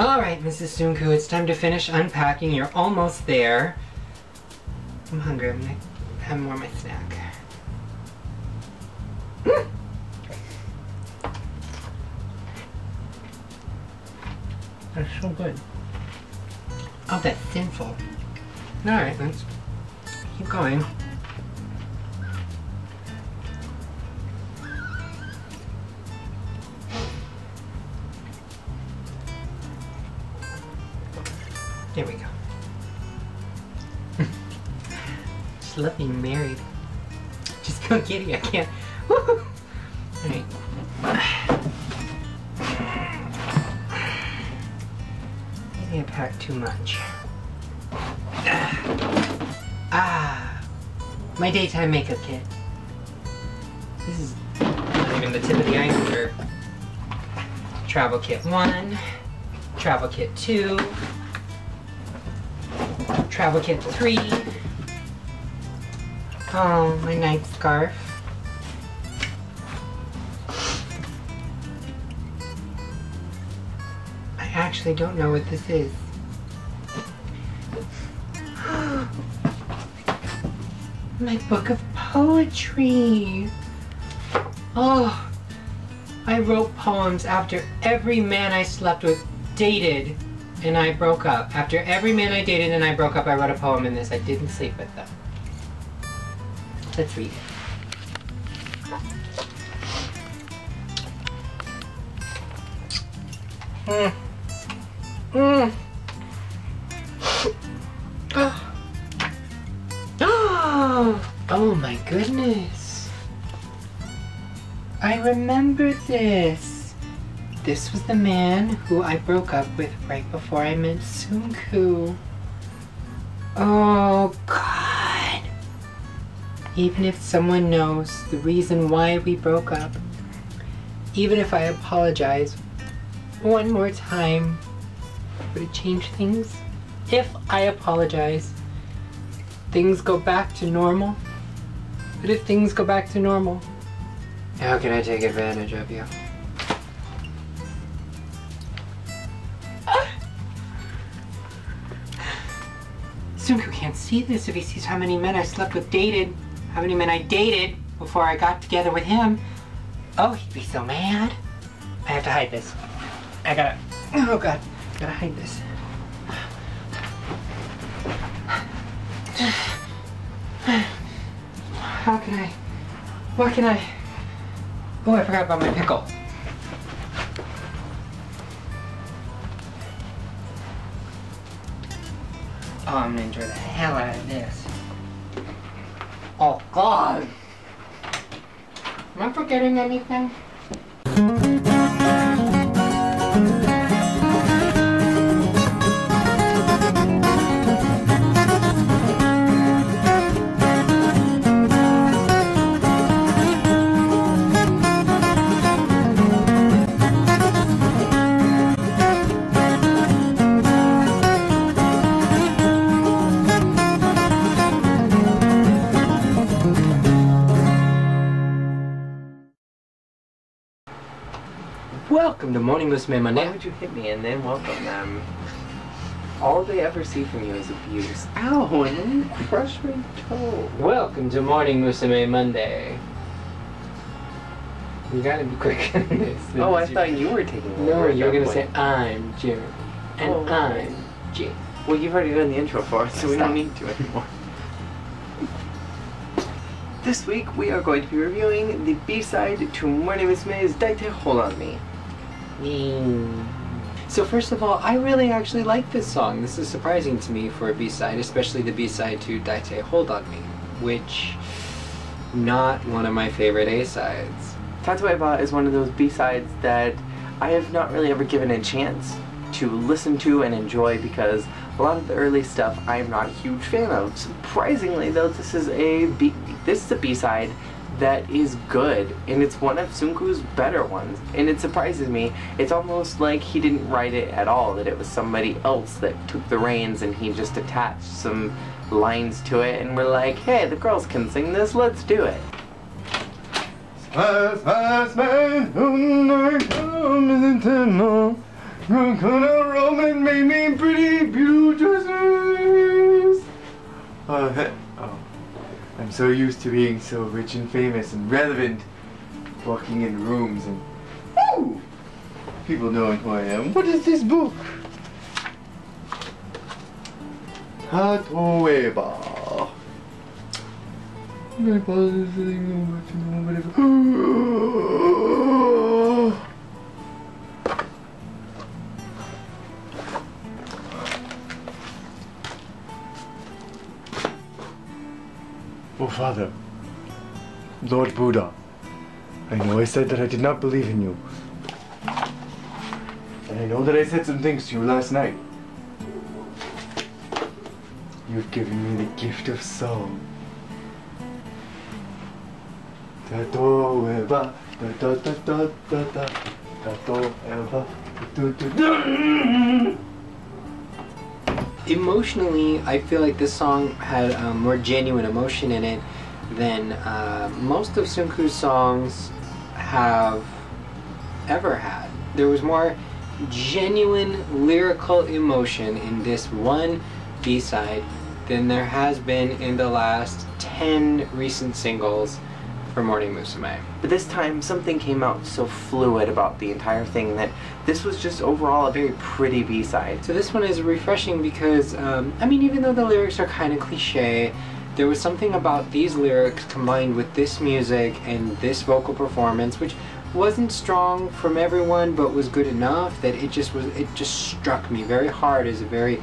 Alright, Mrs. Tsunku, it's time to finish unpacking. You're almost there. I'm hungry. I'm gonna have more of my snack. Mm. That's so good. Oh, that's sinful. Alright, let's keep going. There we go. Just love being married. Just go kitty, I can't. Alright. Maybe I packed too much. Ah, my daytime makeup kit. This is not even the tip of the iceberg. Travel kit one, travel kit two, travel kit three. Oh, my night scarf. I actually don't know what this is. my book of poetry. Oh, I wrote poems after every man I slept with dated and I broke up. After every man I dated and I broke up, I wrote a poem in this. I didn't sleep with them. Let's read it. Mm. Mm. Oh. Oh. oh my goodness. I remember this. This was the man who I broke up with right before I met Tsunku. Oh God. Even if someone knows the reason why we broke up, even if I apologize one more time, would it change things? If I apologize, things go back to normal? But if things go back to normal, how can I take advantage of you? Tsunku can't see this if he sees how many men I slept with dated, how many men I dated before I got together with him. Oh, he'd be so mad. I have to hide this. I gotta, oh god, I gotta hide this. How can I, what can I, oh I forgot about my pickle. Oh, I'm gonna enjoy the hell out of this. Oh god! Am I forgetting anything? Welcome to Morning Musume Why Monday. would you hit me and then welcome them? All they ever see from you is abuse. Ow, and then you crush my toe. Welcome to Morning Musume Monday. You gotta be quick on this. Oh, I thought you were taking over. No, you were that gonna say. I'm Jeremy. And Oh. I'm Jake. Well, you've already done the intro for us, so we don't need to anymore. This week, we are going to be reviewing the B-side to Morning Musume's Daite Hold On Me. So first of all, I really actually like this song. This is surprising to me for a B-side, especially the B-side to Daite Hold On Me, which not one of my favorite A-sides. Tatoeba is one of those B-sides that I have not really ever given a chance to listen to and enjoy because a lot of the early stuff I am not a huge fan of. Surprisingly though, this is a B this is a B-side that is good and it's one of Tsunku's better ones and it surprises me. It's almost like he didn't write it at all, that it was somebody else that took the reins and he just attached some lines to it and we're like, hey, the girls can sing this, let's do it. Roman I'm so used to being so rich and famous and relevant, walking in rooms and woo, people knowing who I am. What is this book? Tatoeba. My father's feeling over to know whatever. Father, Lord Buddha, I know I said that I did not believe in you. And I know that I said some things to you last night. You've given me the gift of song. Da da da da da da, do. Emotionally, I feel like this song had um, more genuine emotion in it than uh, most of Tsunku's songs have ever had. There was more genuine lyrical emotion in this one B-side than there has been in the last 10 recent singles for Morning Musume. But this time, something came out so fluid about the entire thing that this was just overall a very pretty B-side. So this one is refreshing because, um, I mean, even though the lyrics are kind of cliche, there was something about these lyrics combined with this music and this vocal performance, which wasn't strong from everyone, but was good enough that it just was. It just struck me very hard as a very,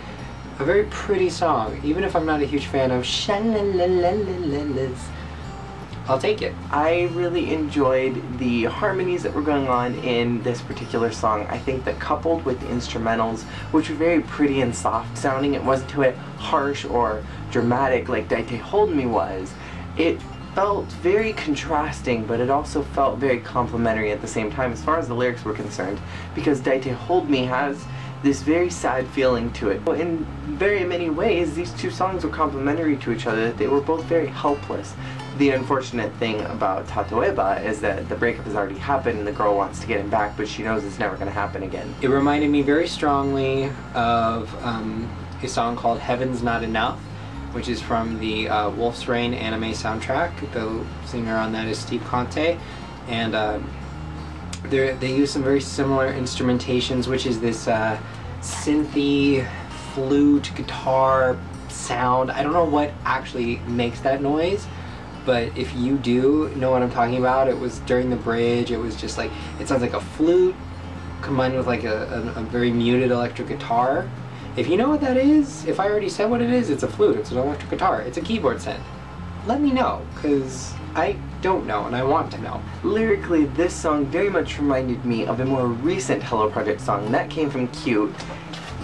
a very pretty song. Even if I'm not a huge fan of sha-la-la-la-la-la-las, I'll take it. I really enjoyed the harmonies that were going on in this particular song. I think that coupled with the instrumentals, which were very pretty and soft sounding, it wasn't too harsh or dramatic like Daite Hold Me was. It felt very contrasting, but it also felt very complimentary at the same time as far as the lyrics were concerned, because Daite Hold Me has this very sad feeling to it. In very many ways, these two songs were complementary to each other. They were both very helpless. The unfortunate thing about Tatoeba is that the breakup has already happened and the girl wants to get him back, but she knows it's never going to happen again. It reminded me very strongly of um, a song called Heaven's Not Enough, which is from the uh, Wolf's Rain anime soundtrack. The singer on that is Steve Conte. And uh, they're- use some very similar instrumentations, which is this uh, synthy, flute, guitar sound. I don't know what actually makes that noise, but if you do know what I'm talking about, it was during the bridge. It was just like it sounds like a flute combined with like a, a, a very muted electric guitar. If you know what that is, if I already said what it is, it's a flute. It's an electric guitar. It's a keyboard synth. Let me know, cause I don't know and I want to know. Lyrically, this song very much reminded me of a more recent Hello Project song, that came from Cute.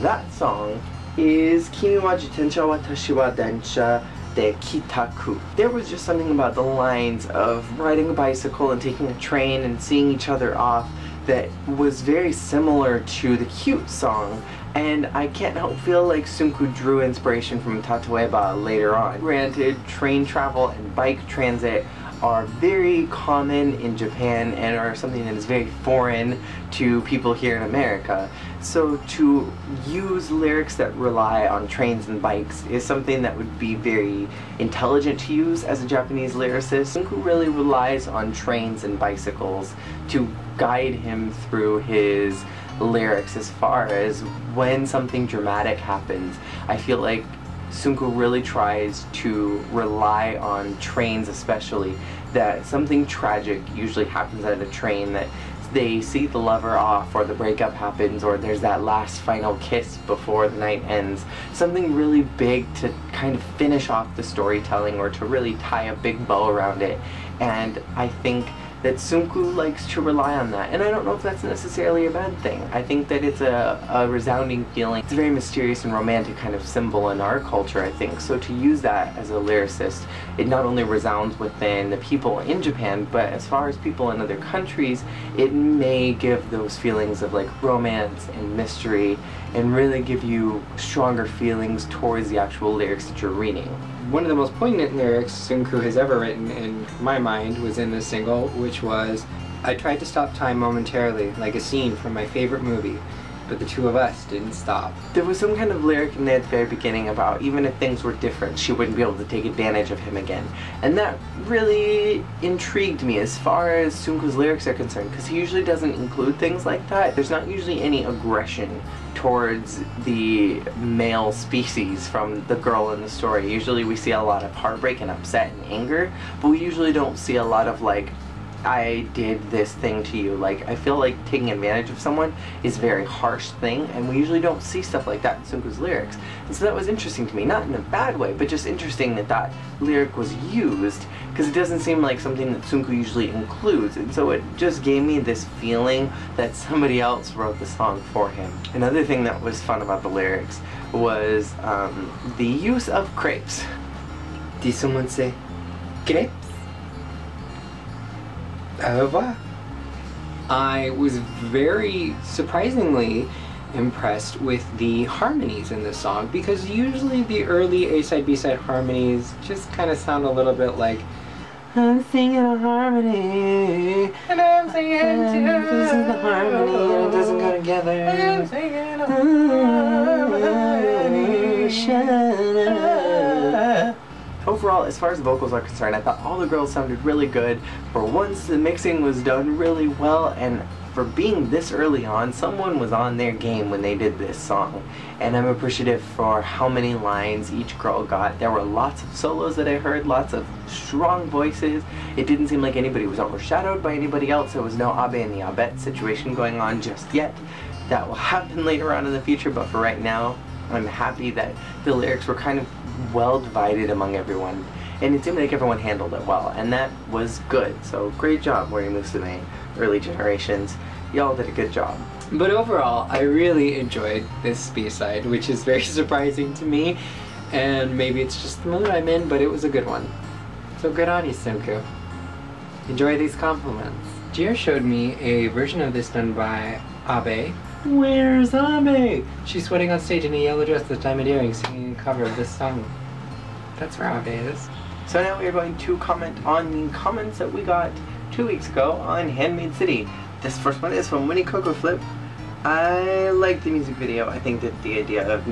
That song is Kimi wa jitensha watashi wa densha de kitaku. There was just something about the lines of riding a bicycle and taking a train and seeing each other off that was very similar to the Cute song. And I can't help feel like Tsunku drew inspiration from Tatoeba later on. Granted, train travel and bike transit are very common in Japan and are something that is very foreign to people here in America. So to use lyrics that rely on trains and bikes is something that would be very intelligent to use as a Japanese lyricist who really relies on trains and bicycles to guide him through his lyrics as far as when something dramatic happens. I feel like Tsunku really tries to rely on trains especially that something tragic usually happens at a train that they see the lover off or the breakup happens or there's that last final kiss before the night ends something really big to kind of finish off the storytelling or to really tie a big bow around it. And I think that Tsunku likes to rely on that. And I don't know if that's necessarily a bad thing. I think that it's a, a resounding feeling. It's a very mysterious and romantic kind of symbol in our culture, I think. So to use that as a lyricist, it not only resounds within the people in Japan, but as far as people in other countries, it may give those feelings of like romance and mystery and really give you stronger feelings towards the actual lyrics that you're reading. One of the most poignant lyrics Tsunku has ever written in my mind was in this single, which was I tried to stop time momentarily, like a scene from my favorite movie. But the two of us didn't stop. There was some kind of lyric in there at the very beginning about even if things were different, she wouldn't be able to take advantage of him again. And that really intrigued me as far as Tsunku's lyrics are concerned, because he usually doesn't include things like that. There's not usually any aggression towards the male species from the girl in the story. Usually we see a lot of heartbreak and upset and anger, but we usually don't see a lot of like I did this thing to you. Like, I feel like taking advantage of someone is a very harsh thing, and we usually don't see stuff like that in Tsunku's lyrics. And so that was interesting to me, not in a bad way, but just interesting that that lyric was used, because it doesn't seem like something that Tsunku usually includes, and so it just gave me this feeling that somebody else wrote the song for him. Another thing that was fun about the lyrics was um, the use of crepes. Did someone say crepes? Au. I was very surprisingly impressed with the harmonies in this song because usually the early A side B side harmonies just kind of sound a little bit like I'm singing a harmony And I'm singing and this is the harmony and it doesn't go together. Overall, as far as vocals are concerned, I thought all the girls sounded really good. For once, the mixing was done really well, and for being this early on, someone was on their game when they did this song. And I'm appreciative for how many lines each girl got. There were lots of solos that I heard, lots of strong voices. It didn't seem like anybody was overshadowed by anybody else. There was no Abe and the Abet situation going on just yet. That will happen later on in the future, but for right now, I'm happy that the lyrics were kind of well divided among everyone. And it seemed like everyone handled it well, and that was good. So great job, Mori Musume, early generations. Y'all did a good job. But overall, I really enjoyed this B-side, which is very surprising to me. And maybe it's just the mood I'm in, but it was a good one. So good on you, Tsunku. Enjoy these compliments. Jir showed me a version of this done by Abe. Where's Abe? She's sweating on stage in a yellow dress with diamond earrings singing a cover of this song. That's where Abe is. So now we are going to comment on the comments that we got two weeks ago on Handmade City. This first one is from Winnie Coco Flip. I like the music video. I think that the idea of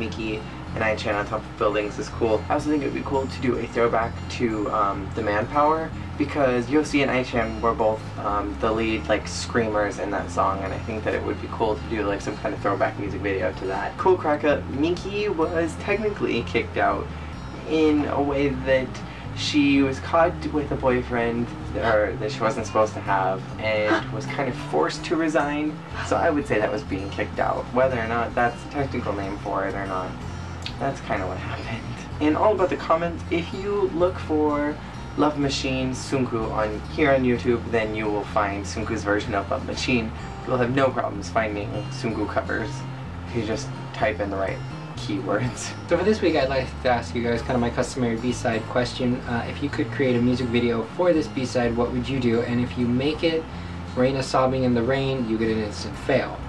And Aichan on top of buildings is cool. I also think it would be cool to do a throwback to um, the Manpower because Yosi and Aichan were both um, the lead like screamers in that song and I think that it would be cool to do like some kind of throwback music video to that. Cool Cracker, Miki was technically kicked out in a way that she was caught with a boyfriend or that she wasn't supposed to have and was kind of forced to resign. So I would say that was being kicked out. Whether or not that's the technical name for it or not, that's kind of what happened. And all about the comments, if you look for Love Machine Tsunku on here on YouTube, then you will find Tsunku's version of Love Machine. You'll have no problems finding Tsunku covers if you just type in the right keywords. So for this week, I'd like to ask you guys kind of my customary B-side question. Uh, if you could create a music video for this B-side, what would you do? And if you make it Raina sobbing in the rain, you get an instant fail.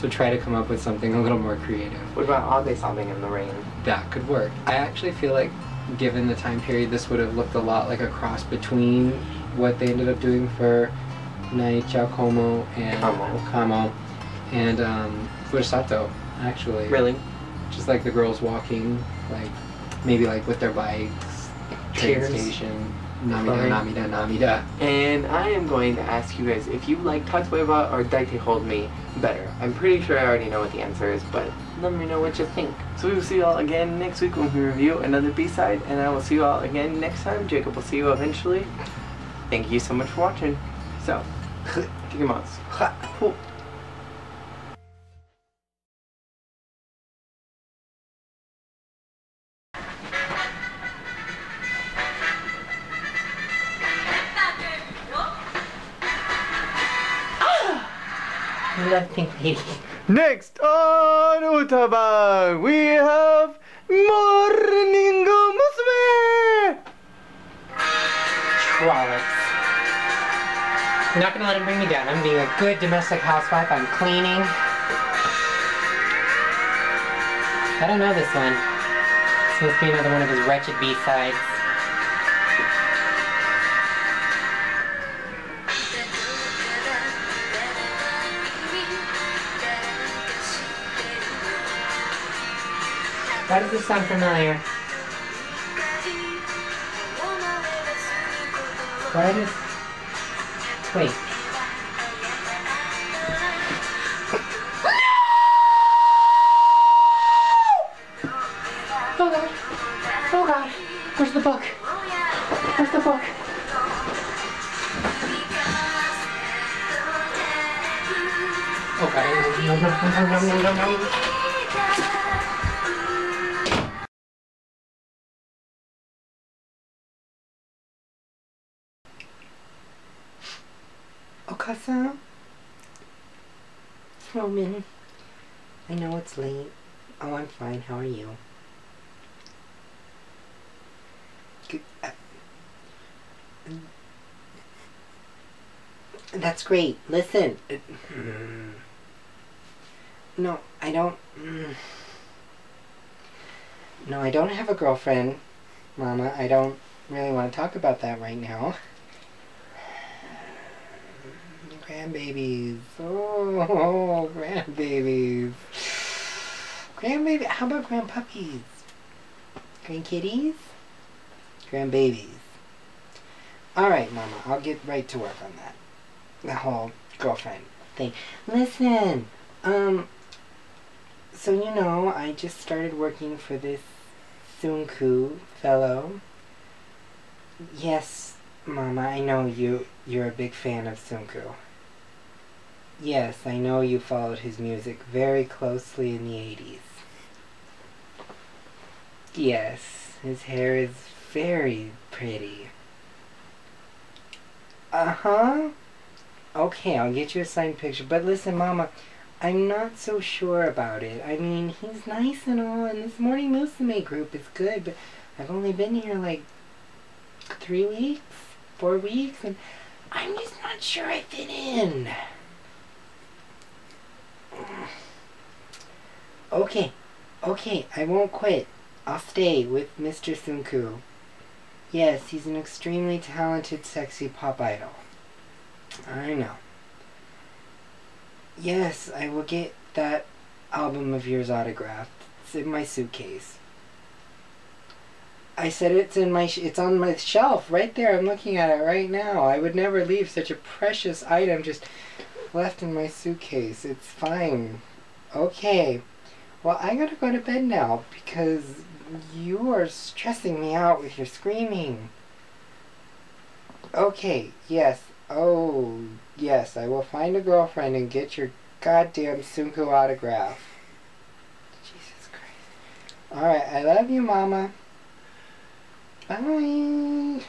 So try to come up with something a little more creative. What about Abe sobbing in the rain? That could work. I actually feel like, given the time period, this would have looked a lot like a cross between what they ended up doing for Nai Chao Como and Kamo. Kamo and um, Furusato, actually. Really? just like the girls walking, like maybe like with their bikes, train station, namida, namida, namida. And I am going to ask you guys if you like Tatoeba or Daite Hold Me better. I'm pretty sure I already know what the answer is, but let me know what you think. So we will see you all again next week when we review another B-side, and I will see you all again next time. Jacob will see you eventually. Thank you so much for watching. So, Digimons. Nothing lady. Next on Utaban, we have Morning Musume! Trollocs. I'm not gonna let him bring me down. I'm being a good domestic housewife. I'm cleaning. I don't know this one. This must be another one of his wretched B-sides. Why does this sound familiar? Why does... Wait. Oh god. Oh god. Where's the book? Where's the book? Oh god. No, no, no, no, no, no, no, no. Roman. I know it's late. Oh, I'm fine. How are you? Good. uh. That's great. Listen. No, I don't. mm. No, I don't have a girlfriend, Mama. I don't really want to talk about that right now. Grandbabies. Oh, grandbabies. Grandbaby. How about grandpuppies? Grandkitties? Grandbabies. Alright, Mama. I'll get right to work on that. The whole girlfriend thing. Listen. Um. So, you know, I just started working for this Tsunku fellow. Yes, Mama, I know you you're a big fan of Tsunku. Yes, I know you followed his music very closely in the 80s. Yes, his hair is very pretty. Uh-huh. Okay, I'll get you a signed picture. But listen, Mama, I'm not so sure about it. I mean, he's nice and all, and this Morning Musume group is good, but I've only been here like three weeks, four weeks, and I'm just not sure I fit in. Okay, okay, I won't quit. I'll stay with Mr. Tsunku. Yes, he's an extremely talented, sexy pop idol. I know. Yes, I will get that album of yours autographed. It's in my suitcase. I said it's in my it's on my shelf right there. I'm looking at it right now. I would never leave such a precious item just left in my suitcase. It's fine. Okay. Well, I gotta go to bed now because you are stressing me out with your screaming. Okay, yes. Oh, yes, I will find a girlfriend and get your goddamn Tsunku autograph. Jesus Christ. Alright, I love you, Mama. Bye.